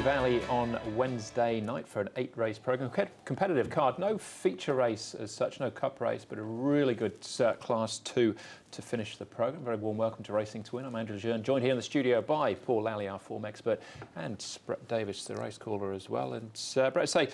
Valley on Wednesday night for an eight race program. Competitive card, no feature race as such, no cup race, but a really good uh, class two to finish the program. Very warm welcome to Racing to Win. I'm Andrew Lejeune, joined here in the studio by Paul Lally, our form expert, and Brett Davis, the race caller as well. And uh, Brett, say,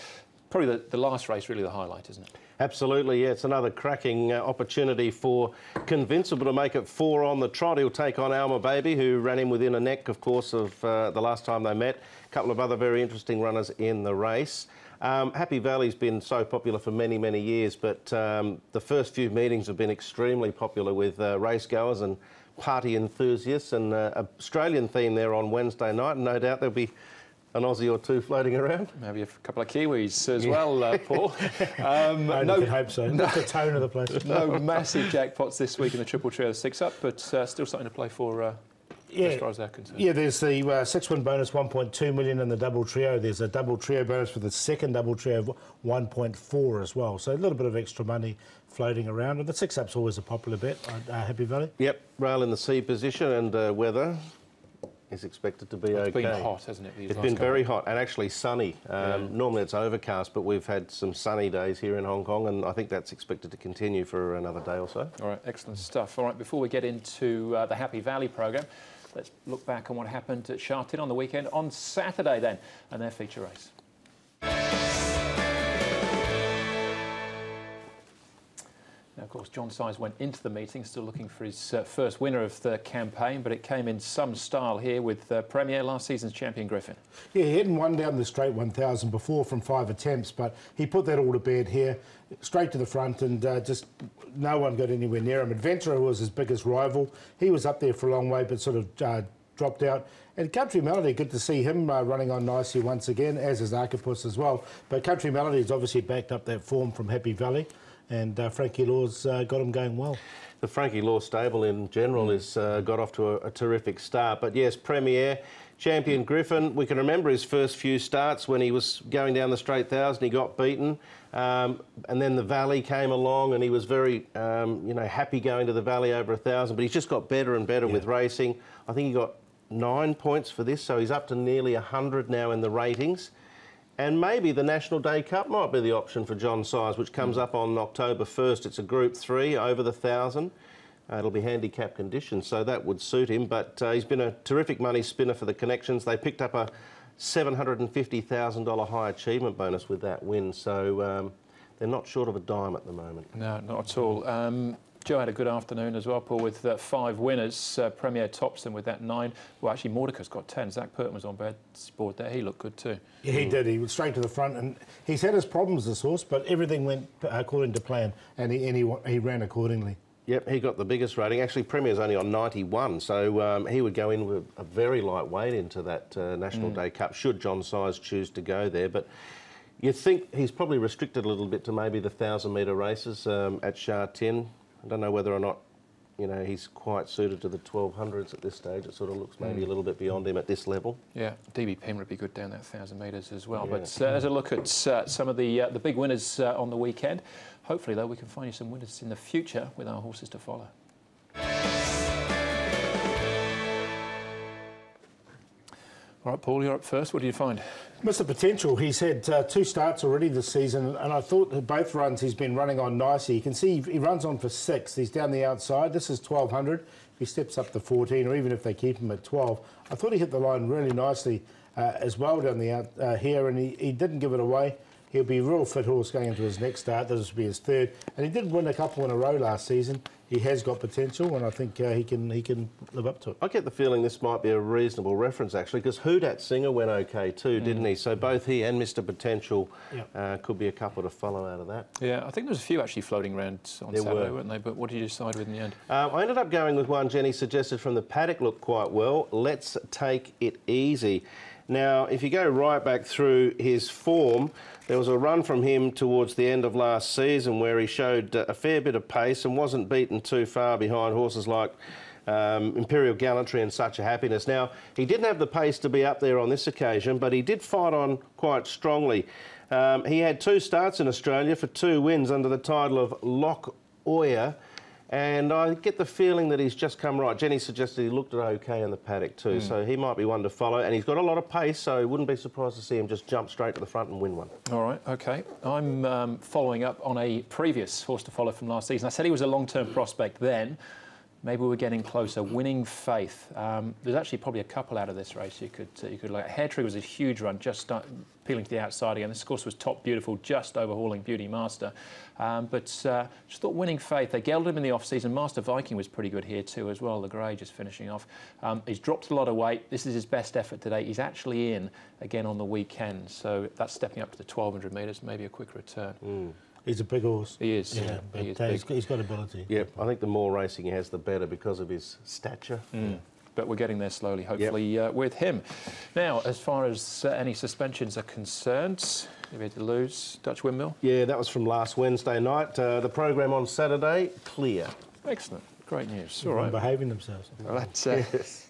probably the, the last race really the highlight, isn't it? Absolutely, yeah. It's another cracking uh, opportunity for Convincible to make it four on the trot. He'll take on Alma Baby, who ran him within a neck, of course, of uh, the last time they met. A couple of other very interesting runners in the race. Um, Happy Valley's been so popular for many, many years, but um, the first few meetings have been extremely popular with uh, racegoers and party enthusiasts and uh, Australian theme there on Wednesday night. And no doubt there'll be an Aussie or two floating around. Maybe a couple of Kiwis as yeah. well, uh, Paul. Um, I no, hope so. No, the tone of the place. no massive jackpots this week in the Triple Trio Six Up, but uh, still something to play for. Uh, yeah. as far as they're concerned. Yeah, there's the uh, six win bonus 1.2 million in the double trio. There's a double trio bonus for the second double trio of 1.4 as well. So a little bit of extra money floating around. And the six up's always a popular bet uh, Happy Valley. Yep, rail in the sea position and uh, weather is expected to be it's okay. It's been hot, hasn't it? It's been very hot and actually sunny. Um, yeah. Normally it's overcast, but we've had some sunny days here in Hong Kong, and I think that's expected to continue for another day or so. All right, excellent stuff. All right, before we get into uh, the Happy Valley program, let's look back on what happened at Sha Tin on the weekend on Saturday then, and their feature race. Course, John Size went into the meeting still looking for his uh, first winner of the campaign, but it came in some style here with uh, Premiere, last season's champion Griffin. Yeah, he hadn't won down the straight 1,000 before from five attempts, but he put that all to bed here, straight to the front, and uh, just no one got anywhere near him. Adventurer was his biggest rival. He was up there for a long way, but sort of uh, dropped out. And Country Melody, good to see him uh, running on nicely once again, as is Archipus as well. But Country Melody has obviously backed up that form from Happy Valley and uh, Frankie Law's uh, got him going well. The Frankie Law stable in general has uh, got off to a, a, terrific start. But yes, Premiere, champion Griffin, we can remember his first few starts when he was going down the straight thousand, he got beaten. Um, and then the Valley came along and he was very, um, you know, happy going to the Valley over a thousand, but he's just got better and better yeah. with racing. I think he got nine points for this, so he's up to nearly 100 now in the ratings. And maybe the National Day Cup might be the option for John Size, which comes up on October 1st. It's a Group 3 over the 1,000. Uh, it'll be handicap conditions, so that would suit him. But uh, he's been a terrific money spinner for the connections. They picked up a $750,000 high achievement bonus with that win, so um, they're not short of a dime at the moment. No, not at all. Um, Joe had a good afternoon as well, Paul, with uh, five winners. Uh, Premiere tops them with that nine. Well, actually, Mordecai's got ten. Zac Purton was on board sport there. He looked good too. Yeah, he mm. did. He was straight to the front, and he's had his problems, this horse, but everything went according to plan, and he, and he, he ran accordingly. Yep, he got the biggest rating. Actually, Premiere's only on 91, so um, he would go in with a very light weight into that uh, National mm. Day Cup, should John Size choose to go there. But you think he's probably restricted a little bit to maybe the 1,000 metre races um, at Sha Tin. I don't know whether or not you know, he's quite suited to the 1200s at this stage. It sort of looks maybe mm. a little bit beyond him at this level. Yeah, DB Pin would be good down that 1,000 metres as well. Yeah. But uh, as a look at uh, some of the uh, the big winners uh, on the weekend, hopefully, though, we can find you some winners in the future with our horses to follow. All right, Paul, you're up first. What do you find? Mr. Potential, he's had uh, two starts already this season, and I thought that both runs he's been running on nicely. You can see he runs on for six. He's down the outside. This is 1200. He steps up to 14, or even if they keep him at 12. I thought he hit the line really nicely uh, as well down the out uh, here, and he, he didn't give it away. He'll be a real fit horse going into his next start. This will be his third, and he did win a couple in a row last season. He has got potential, and I think uh, he can he can live up to it. I get the feeling this might be a reasonable reference actually, because Who Dat Singer went okay too, mm. didn't he? So both he and Mr Potential yep. uh, could be a couple to follow out of that. Yeah, I think there was a few actually floating around on there Saturday, were. weren't they? But what did you decide with in the end? Um, I ended up going with one Jenny suggested from the paddock. Looked quite well. Let's take it easy. Now, if you go right back through his form, there was a run from him towards the end of last season where he showed a fair bit of pace and wasn't beaten too far behind horses like um, Imperial Gallantry and Such a Happiness. Now, he didn't have the pace to be up there on this occasion, but he did fight on quite strongly. Um, he had two starts in Australia for two wins under the title of Lock Oya And I get the feeling that he's just come right. Jenny suggested he looked at okay in the paddock too, so he might be one to follow. And he's got a lot of pace, so wouldn't be surprised to see him just jump straight to the front and win one. All right, okay. I'm um, following up on a previous horse to follow from last season. I said he was a long-term prospect then. Maybe we're getting closer. Winning Faith. Um, there's actually probably a couple out of this race you could uh, you could at. Hair Trigger was a huge run, just start peeling to the outside again. This course was top beautiful, just overhauling Beauty Master. Um, but uh, just thought Winning Faith. They gelded him in the off-season. Master Viking was pretty good here too as well. The grey just finishing off. Um, he's dropped a lot of weight. This is his best effort today. He's actually in again on the weekend, so that's stepping up to the 1,200 metres. Maybe a quick return. He's a big horse. He is. Yeah, he but is uh, big. he's, got, he's got ability. Yep, I think the more racing he has, the better because of his stature. but we're getting there slowly, hopefully, uh, with him. Now, as far as uh, any suspensions are concerned, you had to lose Dutch Windmill. Yeah, that was from last Wednesday night. Uh, the program on Saturday, clear. Excellent. Great news. All And right. behaving themselves. Well, that's uh,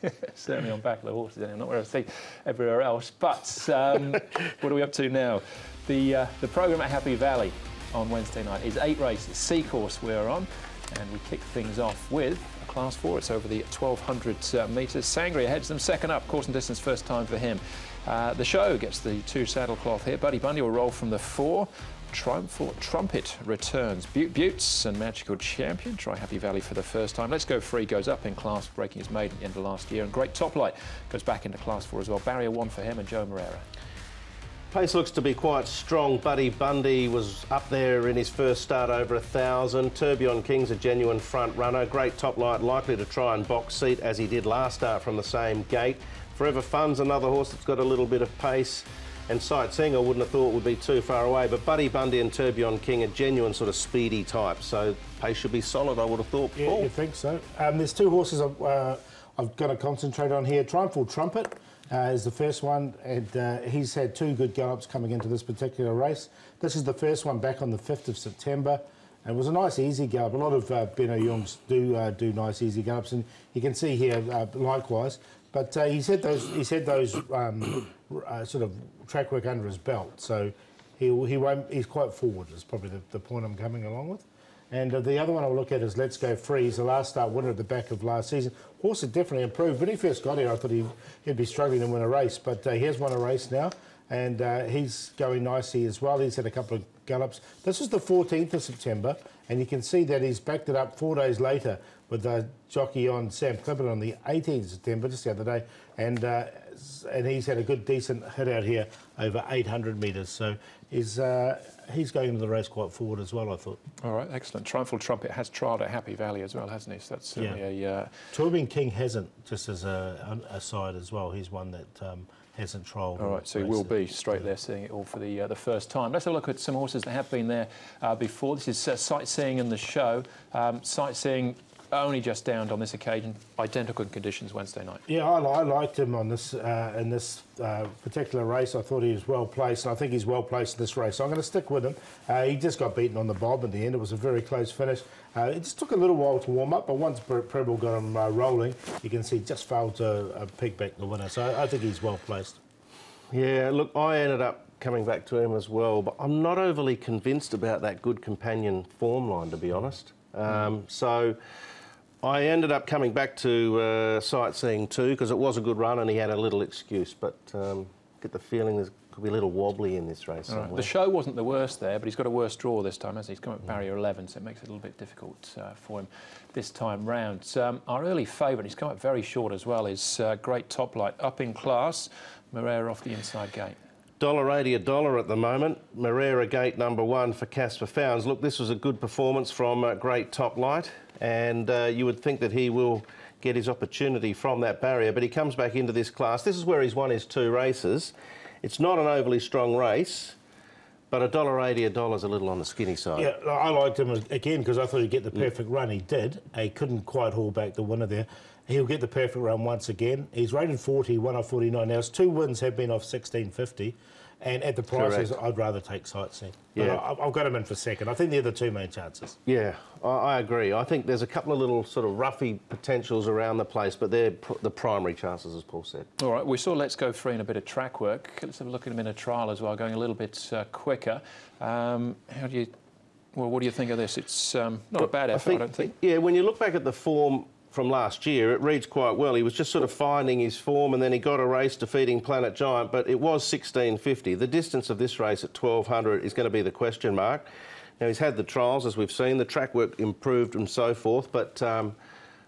certainly on back of the horses. I'm not where I see everywhere else. But um, what are we up to now? The uh, the program at Happy Valley on Wednesday night is eight races. C course we're on, and we kick things off with a class four. It's over the 1200 uh, metres. Sangria heads them second up. Course and distance first time for him. Uh, the show gets the two saddle cloth here. Buddy Bundy will roll from the four. Triumphal Trumpet returns. Butte Buttes and Magical Champion try Happy Valley for the first time. Let's Go Free goes up in class, breaking his maiden at the end of last year. And Great Top Light goes back into class four as well. Barrier one for him and Joe Moreira. Pace looks to be quite strong. Buddy Bundy was up there in his first start over a thousand. Tourbillon King's a genuine front runner. Great top light, likely to try and box seat as he did last start from the same gate. Forever Fun's another horse that's got a little bit of pace. And Sightseeing I wouldn't have thought would be too far away. But Buddy Bundy and Tourbillon King are genuine sort of speedy types. So pace should be solid, I would have thought. Yeah, you think so? Um, there's two horses I've, uh, I've got to concentrate on here. Triumphal Trumpet uh, is the first one, and uh, he's had two good gallops coming into this particular race. This is the first one back on the 5th of September. And it was a nice easy gallop. A lot of uh, Benno Yungs do uh, do nice easy gallops, and you can see here uh, likewise. But uh, he's had those he's had those um, uh, sort of track work under his belt, so he he won't he's quite forward. Is probably the, the point I'm coming along with. And uh, the other one I'll look at is Let's Go Free. He's the last start winner at the back of last season. Horse had definitely improved. When he first got here, I thought he, he'd be struggling to win a race, but uh, he has won a race now, and uh, he's going nicely as well. He's had a couple of gallops. This is the 14th of September, and you can see that he's backed it up four days later with uh, jockey on Sam Clipperton on the 18th of September, just the other day, and uh, and he's had a good, decent hit out here over 800 metres. So he's uh, he's going into the race quite forward as well. I thought. All right, excellent. Triumphal Trumpet has trialled at Happy Valley as well, hasn't he? So that's certainly a. Uh, Tourbillon King hasn't, just as a, a side as well. He's one that um, hasn't trialled. All right, so he will be straight there seeing it all for the uh, the first time. Let's have a look at some horses that have been there uh, before. This is uh, sightseeing in the show. Um, sightseeing only just downed on this occasion. Identical conditions Wednesday night. Yeah, I, I liked him on this uh, in this uh, particular race. I thought he was well placed, and I think he's well placed in this race. So I'm going to stick with him. Uh, he just got beaten on the bob at the end. It was a very close finish. Uh, it just took a little while to warm up, but once Pre- Preble got him uh, rolling, you can see just failed to uh, pick back the winner. So I, I think he's well placed. Yeah, look, I ended up coming back to him as well, but I'm not overly convinced about that good companion form line, to be honest. Um, so I ended up coming back to uh, sightseeing too because it was a good run and he had a little excuse, but um, get the feeling there's could be a little wobbly in this race right. The show wasn't the worst there, but he's got a worse draw this time, hasn't he? He's come at barrier 11, so it makes it a little bit difficult uh, for him this time round. Um, our early favourite, he's come up very short as well, is uh, Great Top Light. Up in class, Moreira off the inside gate. Dollar eighty a dollar at the moment. Moreira Gate number one for Caspar Fownes. Look, this was a good performance from uh, Great Top Light, and uh, you would think that he will get his opportunity from that barrier, but he comes back into this class. This is where he's won his two races. It's not an overly strong race, but a dollar eighty a dollar is a little on the skinny side. Yeah, I liked him again because I thought he'd get the perfect run. He did. He couldn't quite haul back the winner there. He'll get the perfect run once again. He's rated 40, one off 49. Now, his two wins have been off 1650. And at the prices, Correct. I'd rather take sightseeing. But Yeah. I, I've got him in for second. I think they're the two main chances. Yeah, I, I agree. I think there's a couple of little sort of roughy potentials around the place, but they're pr- the primary chances, as Paul said. All right, we saw Let's Go Free in a bit of track work. Let's have a look at him in a trial as well, going a little bit uh, quicker. Um, how do you Well, what do you think of this? It's um, not a bad effort, I, don't think. Yeah, when you look back at the form from last year, it reads quite well. He was just sort of finding his form and then he got a race defeating Planet Giant, but it was 1650. The distance of this race at 1200 is going to be the question mark. Now, he's had the trials, as we've seen, the track work improved and so forth, but um,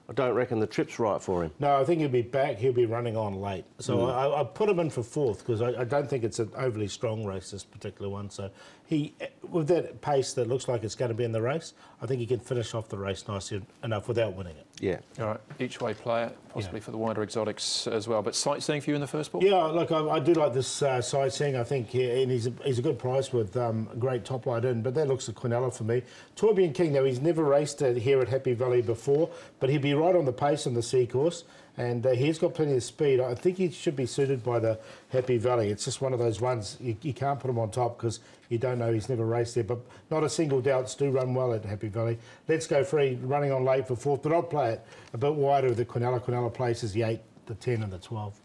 I don't reckon the trip's right for him. No, I think he'll be back. He'll be running on late. So Mm. I, I put him in for fourth because I, I don't think it's an overly strong race, this particular one. So he, with that pace that looks like it's going to be in the race, I think he can finish off the race nicely enough without winning it. Yeah. All right, each way player, possibly Yeah. for the wider exotics as well. But sightseeing for you in the first ball? Yeah, look, I, I do like this uh, sightseeing. I think, he, and he's a, he's a good price with um, a great top light in, but that looks a Quinella for me. Tourbillon King, now he's never raced uh, here at Happy Valley before, but he'd be right on the pace on the sea course, and uh, he's got plenty of speed. I think he should be suited by the Happy Valley. It's just one of those ones you, you can't put him on top because you don't know he's never raced there, but not a single doubt, do run well at Happy Valley. Let's go free, running on late for fourth, but I'll play it a bit wider with the Quinella. Quinella places the 8, the 10 and the 12.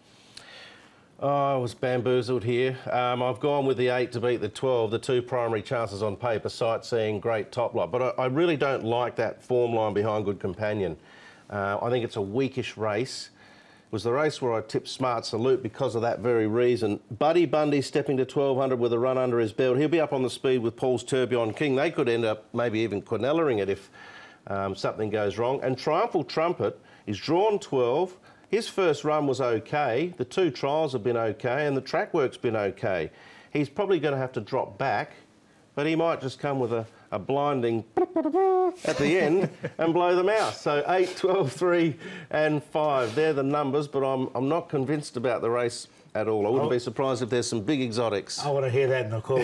Oh, I was bamboozled here. Um, I've gone with the 8 to beat the 12, the two primary chances on paper, sightseeing, great top light. But I, I really don't like that form line behind Good Companion. Uh, I think it's a weakish race. It was the race where I tipped Smart Salute because of that very reason. Buddy Bundy stepping to 1200 with a run under his belt. He'll be up on the speed with Paul's Tourbillon King. They could end up maybe even Quinellering it if um, something goes wrong. And Triumphal Trumpet is drawn 12. His first run was okay. The two trials have been okay, and the track work's been okay. He's probably going to have to drop back, but he might just come with a, a blinding at the end and blow them out. So 8, 12, 3, and 5. They're the numbers, but I'm, I'm not convinced about the race at all. I wouldn't Oh. be surprised if there's some big exotics. I want to hear that in the call.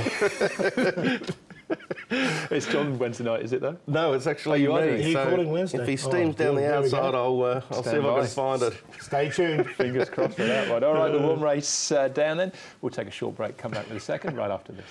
It's John Wednesday night, is it though? No, it's actually you are me. Are you so calling Wednesday? If he Oh, steams down the There we go. outside, I'll, uh, I'll see Stand if I can find it. Stay tuned. Fingers crossed for that one. All right, the warm race uh, down then. We'll take a short break, come back with a second right after this.